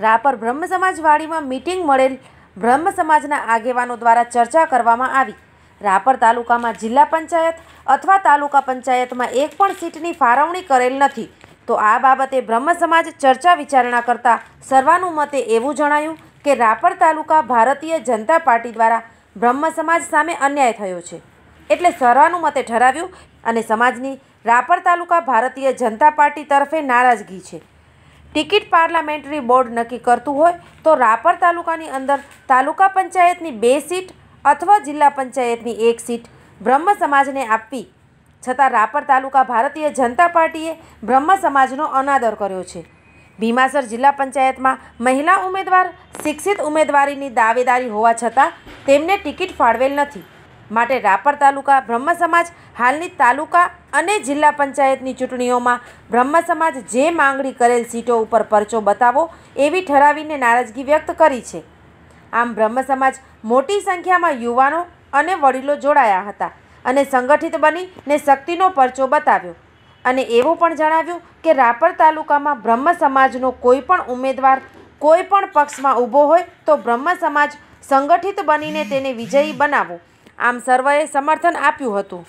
રાપર બ્રહ્મ સમાજવાડીમાં મીટિંગ મળેલ બ્રહ્મ સમાજના આગેવાનો દ્વારા ચર્ચા કરવામાં આવી. રાપર તાલુકામાં જિલ્લા પંચાયત અથવા તાલુકા પંચાયતમાં એક પણ સીટની ફાળવણી કરેલ નથી. તો આ બાબતે બ્રહ્મ સમાજ ચર્ચા વિચારણા કરતા સર્વાનુમતે એવું જણાયું કે રાપર તાલુકા ભારતીય જનતા પાર્ટી દ્વારા બ્રહ્મ સમાજ સામે અન્યાય થયો છે. એટલે સર્વાનુમતે ઠરાવ્યું અને સમાજની રાપર તાલુકા ભારતીય જનતા પાર્ટી તરફે નારાજગી છે. ટિકિટ પાર્લામેન્ટરી બોર્ડ નક્કી કરતું હોય તો રાપર તાલુકાની અંદર તાલુકા પંચાયતની બે સીટ અથવા જિલ્લા પંચાયતની એક સીટ બ્રહ્મ સમાજને આપવી. છતાં રાપર તાલુકા ભારતીય જનતા પાર્ટીએ બ્રહ્મ સમાજનો અનાદર કર્યો છે. ભીમાસર જિલ્લા પંચાયતમાં મહિલા ઉમેદવાર, શિક્ષિત ઉમેદવારીની દાવેદારી હોવા છતાં તેમને ટિકિટ ફાળવેલ નથી. માટે રાપર તાલુકા બ્રહ્મ સમાજ હાલની તાલુકા અને જિલ્લા પંચાયતની ચૂંટણીઓમાં બ્રહ્મ સમાજ જે માંગણી કરેલ સીટો ઉપર પરચો બતાવો એવી ઠરાવીને નારાજગી વ્યક્ત કરી છે. આમ બ્રહ્મ સમાજ મોટી સંખ્યામાં યુવાનો અને વડીલો જોડાયા હતા અને સંગઠિત બનીને શક્તિનો પરચો બતાવ્યો. અને એવું પણ જણાવ્યું કે રાપર તાલુકામાં બ્રહ્મ સમાજનો કોઈ પણ ઉમેદવાર કોઈ પણ પક્ષમાં ઊભો હોય તો બ્રહ્મ સમાજ સંગઠિત બનીને તેને વિજયી બનાવો. આમ સર્વેએ સમર્થન આપ્યું હતું.